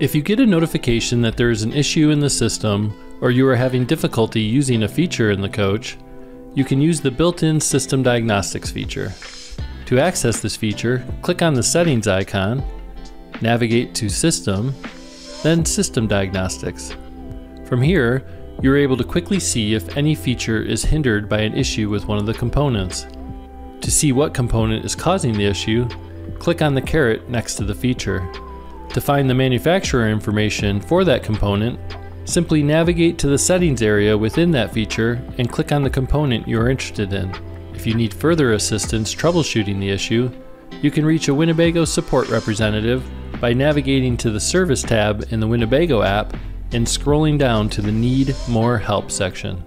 If you get a notification that there is an issue in the system or you are having difficulty using a feature in the coach, you can use the built-in System Diagnostics feature. To access this feature, click on the Settings icon, navigate to System, then System Diagnostics. From here, you're able to quickly see if any feature is hindered by an issue with one of the components. To see what component is causing the issue, click on the caret next to the feature. To find the manufacturer information for that component, simply navigate to the settings area within that feature and click on the component you are interested in. If you need further assistance troubleshooting the issue, you can reach a Winnebago support representative by navigating to the Service tab in the Winnebago app and scrolling down to the Need More Help section.